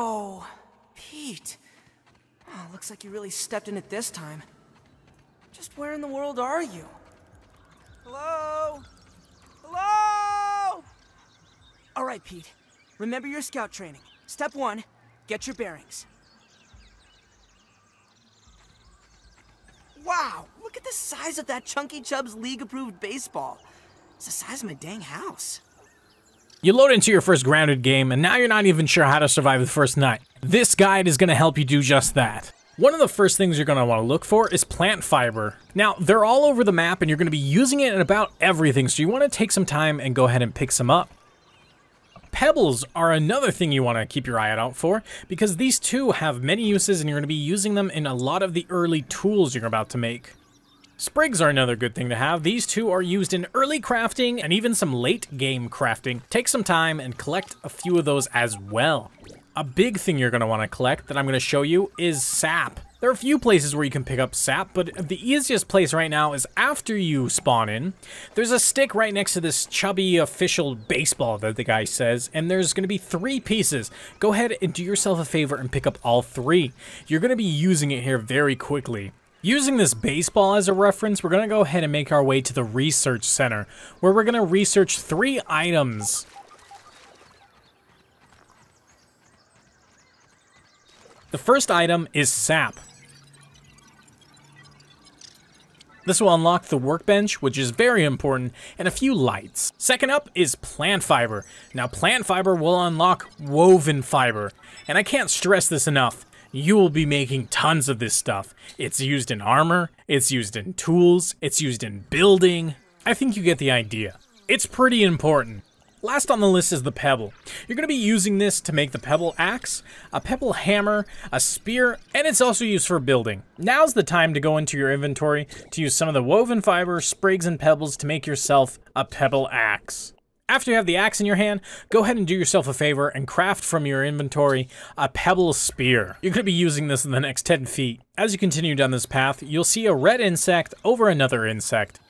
Whoa, Pete. Oh, looks like you really stepped in it this time. Just where in the world are you? Hello? Hello? All right, Pete. Remember your scout training. Step one, get your bearings. Wow, look at the size of that Chunky Chubbs league-approved baseball. It's the size of my dang house. You load into your first grounded game, and now you're not even sure how to survive the first night. This guide is going to help you do just that. One of the first things you're going to want to look for is plant fiber. Now, they're all over the map, and you're going to be using it in about everything, so you want to take some time and go ahead and pick some up. Pebbles are another thing you want to keep your eye out for because these too have many uses and you're going to be using them in a lot of the early tools you're about to make. Sprigs are another good thing to have. These two are used in early crafting and even some late game crafting. Take some time and collect a few of those as well. A big thing you're going to want to collect that I'm going to show you is sap. There are a few places where you can pick up sap, but the easiest place right now is after you spawn in. There's a stick right next to this chubby official baseball that the guy says, and there's going to be three pieces. Go ahead and do yourself a favor and pick up all three. You're going to be using it here very quickly. Using this baseball as a reference, we're going to go ahead and make our way to the research center, where we're going to research three items. The first item is sap. This will unlock the workbench, which is very important, and a few lights. Second up is plant fiber. Now plant fiber will unlock woven fiber, and I can't stress this enough. You will be making tons of this stuff. It's used in armor, it's used in tools, it's used in building. I think you get the idea. It's pretty important. Last on the list is the pebble. You're going to be using this to make the pebble axe, a pebble hammer, a spear, and it's also used for building. Now's the time to go into your inventory to use some of the woven fiber, sprigs, and pebbles to make yourself a pebble axe. After you have the axe in your hand, go ahead and do yourself a favor and craft from your inventory a pebble spear. You're going to be using this in the next 10 feet. As you continue down this path, you'll see a red insect over another insect.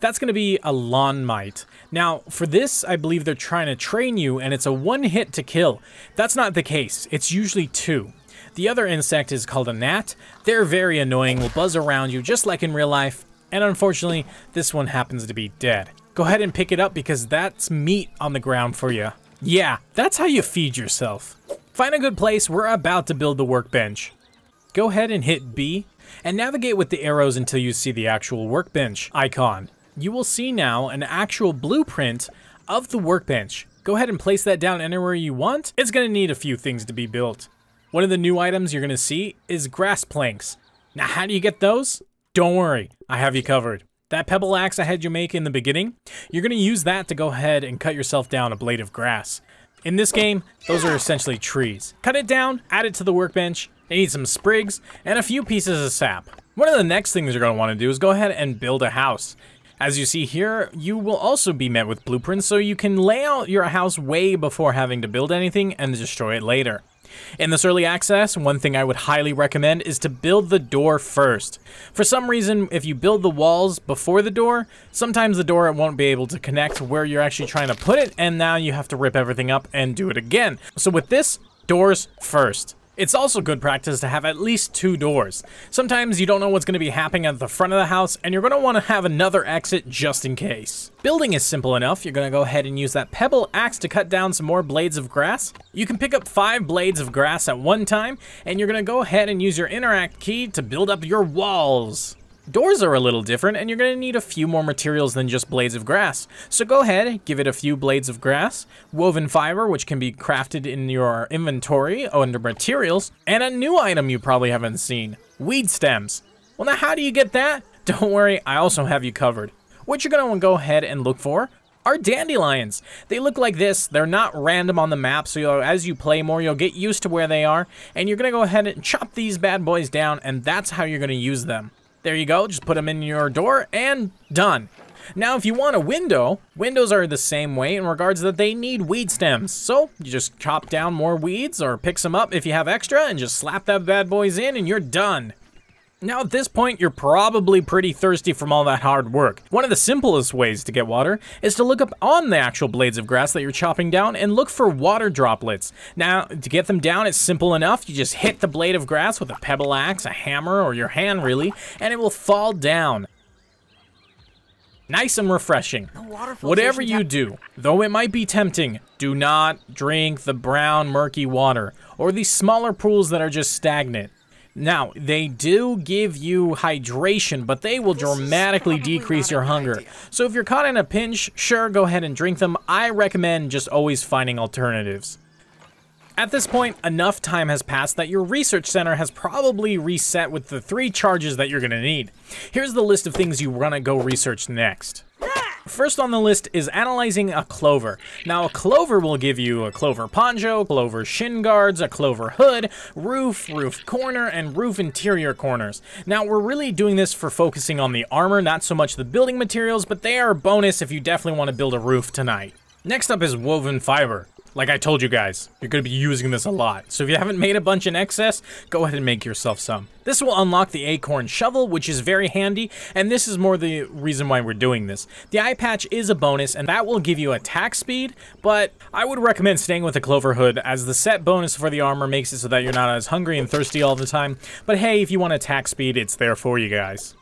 That's going to be a lawn mite. Now, for this, I believe they're trying to train you, and it's a one hit to kill. That's not the case. It's usually two. The other insect is called a gnat. They're very annoying, will buzz around you just like in real life, and unfortunately, this one happens to be dead. Go ahead and pick it up because that's meat on the ground for you. Yeah, that's how you feed yourself. Find a good place, we're about to build the workbench. Go ahead and hit B, and navigate with the arrows until you see the actual workbench icon you will see now an actual blueprint of the workbench. Go ahead and place that down anywhere you want. It's going to need a few things to be built. One of the new items you're going to see is grass planks. Now, how do you get those? Don't worry, I have you covered. That pebble axe I had you make in the beginning, you're going to use that to go ahead and cut yourself down a blade of grass. In this game, those are essentially trees. Cut it down, add it to the workbench, they need some sprigs, and a few pieces of sap. One of the next things you're going to want to do is go ahead and build a house. As you see here, you will also be met with blueprints so you can lay out your house way before having to build anything and destroy it later. In this early access, one thing I would highly recommend is to build the door first. For some reason, if you build the walls before the door, sometimes the door won't be able to connect where you're actually trying to put it, and now you have to rip everything up and do it again. So with this, doors first. It's also good practice to have at least two doors. Sometimes you don't know what's going to be happening at the front of the house, and you're going to want to have another exit just in case. Building is simple enough. You're going to go ahead and use that pebble axe to cut down some more blades of grass. You can pick up five blades of grass at one time, and you're going to go ahead and use your interact key to build up your walls. Doors are a little different, and you're going to need a few more materials than just blades of grass. So go ahead, give it a few blades of grass, woven fiber, which can be crafted in your inventory under materials, and a new item you probably haven't seen, weed stems. Well, now how do you get that? Don't worry, I also have you covered. What you're going to go ahead and look for are dandelions. They look like this. They're not random on the map, so as you play more, you'll get used to where they are, and you're going to go ahead and chop these bad boys down, and that's how you're going to use them. There you go, just put them in your door and done. Now, if you want a window, windows are the same way in regards that they need weed stems. So you just chop down more weeds or pick some up if you have extra and just slap that bad boys in and you're done. Now at this point, you're probably pretty thirsty from all that hard work. One of the simplest ways to get water is to look up on the actual blades of grass that you're chopping down and look for water droplets. Now, to get them down, it's simple enough. You just hit the blade of grass with a pebble axe, a hammer, or your hand really, and it will fall down. Nice and refreshing. Whatever you do, though it might be tempting, do not drink the brown murky water or these smaller pools that are just stagnant. Now, they do give you hydration, but they will dramatically decrease your hunger. Idea. So if you're caught in a pinch, sure, go ahead and drink them. I recommend just always finding alternatives. At this point, enough time has passed that your research center has probably reset with the three charges that you're gonna need. Here's the list of things you wanna go research next. First on the list is analyzing a clover. Now, a clover will give you a clover poncho, clover shin guards, a clover hood, roof, roof corner, and roof interior corners. Now, we're really doing this for focusing on the armor, not so much the building materials, but they are a bonus if you definitely want to build a roof tonight. Next up is woven fiber. Like I told you guys, you're going to be using this a lot. So if you haven't made a bunch in excess, go ahead and make yourself some. This will unlock the acorn shovel, which is very handy, and this is more the reason why we're doing this. The eye patch is a bonus, and that will give you attack speed, but I would recommend staying with the clover hood, as the set bonus for the armor makes it so that you're not as hungry and thirsty all the time. But hey, if you want attack speed, it's there for you guys.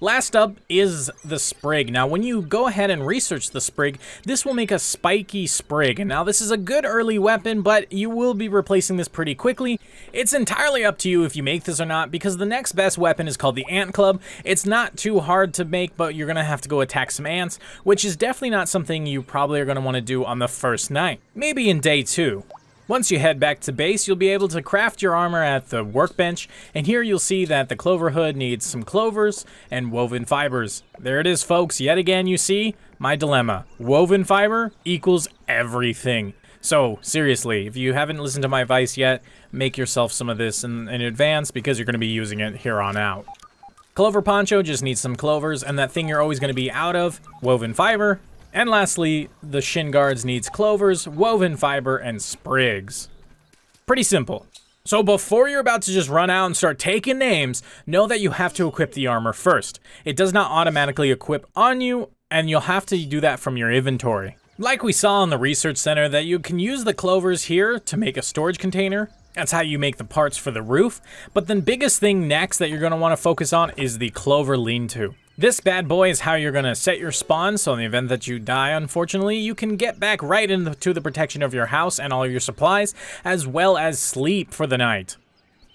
Last up is the sprig. Now, when you go ahead and research the sprig, this will make a spiky sprig. Now this is a good early weapon, but you will be replacing this pretty quickly. It's entirely up to you if you make this or not, because the next best weapon is called the Ant Club. It's not too hard to make, but you're gonna have to go attack some ants, which is definitely not something you probably are gonna wanna do on the first night. Maybe in day two. Once you head back to base, you'll be able to craft your armor at the workbench, and here you'll see that the clover hood needs some clovers and woven fibers. There it is, folks. Yet again, you see my dilemma. Woven fiber equals everything. So, seriously, if you haven't listened to my advice yet, make yourself some of this in, in advance because you're going to be using it here on out. Clover Poncho just needs some clovers, and that thing you're always going to be out of, woven fiber, and lastly, the shin guards needs clovers, woven fiber, and sprigs. Pretty simple. So before you're about to just run out and start taking names, know that you have to equip the armor first. It does not automatically equip on you, and you'll have to do that from your inventory. Like we saw in the research center that you can use the clovers here to make a storage container. That's how you make the parts for the roof. But the biggest thing next that you're going to want to focus on is the clover lean-to. This bad boy is how you're going to set your spawn, so in the event that you die, unfortunately, you can get back right into the protection of your house and all your supplies, as well as sleep for the night.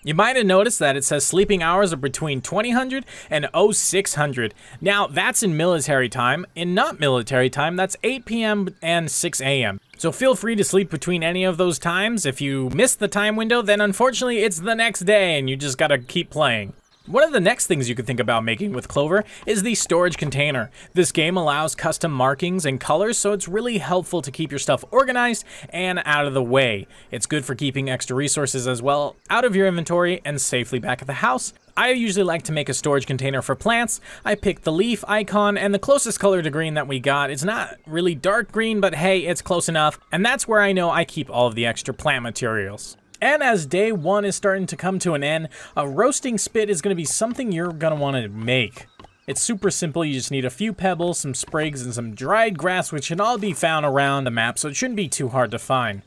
You might have noticed that it says sleeping hours are between 2000 and 0600. Now, that's in military time. In not military time, that's 8 p.m. and 6 a.m. So feel free to sleep between any of those times. If you miss the time window, then unfortunately it's the next day and you just gotta keep playing. One of the next things you could think about making with Clover is the storage container. This game allows custom markings and colors, so it's really helpful to keep your stuff organized and out of the way. It's good for keeping extra resources as well out of your inventory and safely back at the house. I usually like to make a storage container for plants. I picked the leaf icon and the closest color to green that we got. It's not really dark green, but hey, it's close enough. And that's where I know I keep all of the extra plant materials. And as day one is starting to come to an end, a roasting spit is going to be something you're going to want to make. It's super simple, you just need a few pebbles, some sprigs, and some dried grass, which can all be found around the map, so it shouldn't be too hard to find.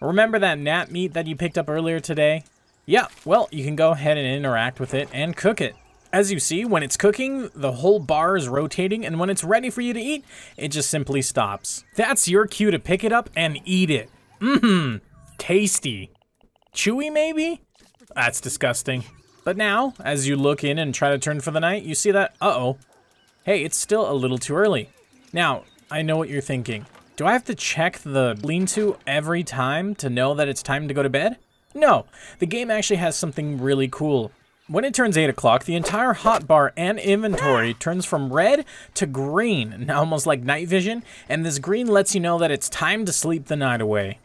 Remember that gnat meat that you picked up earlier today? Yeah, well, you can go ahead and interact with it and cook it. As you see, when it's cooking, the whole bar is rotating, and when it's ready for you to eat, it just simply stops. That's your cue to pick it up and eat it. Mmm, tasty. Chewy, maybe? That's disgusting. But now, as you look in and try to turn for the night, you see that, uh-oh. Hey, it's still a little too early. Now, I know what you're thinking. Do I have to check the lean-to every time to know that it's time to go to bed? No, the game actually has something really cool. When it turns 8 o'clock, the entire hotbar and inventory turns from red to green, almost like night vision, and this green lets you know that it's time to sleep the night away.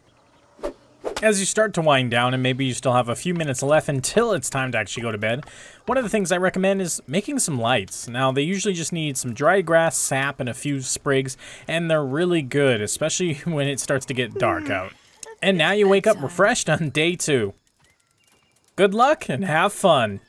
As you start to wind down and maybe you still have a few minutes left until it's time to actually go to bed, one of the things I recommend is making some lights. Now, they usually just need some dry grass, sap, and a few sprigs, and they're really good, especially when it starts to get dark out. And now you wake up refreshed on day two. Good luck and have fun!